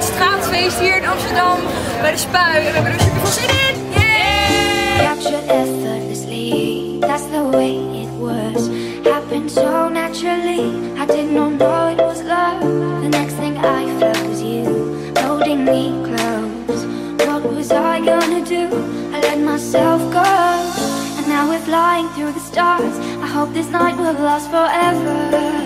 vet straatfeest hier in Amsterdam bij de Spui. En we hebben er super veel zin in. Captured effortlessly, that's the way it was. Happened so naturally, I did not know it was love. The next thing I felt was you, holding me close. What was I gonna do? I let myself go. And now we're flying through the stars. I hope this night will last forever.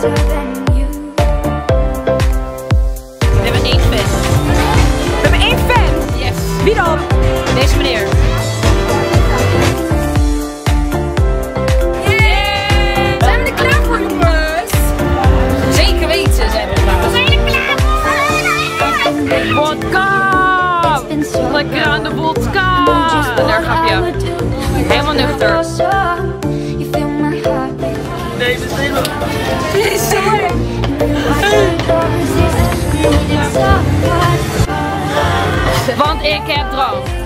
We hebben één fan. We hebben één fan. Yes. Wie dan? Deze meneer. Zijn we er klaar voor jongens? Zeker weten zijn we klaar. We zijn er klaar voor. So Lekker aan de what Daar grapje. Helemaal nuchter. Want ik heb droog.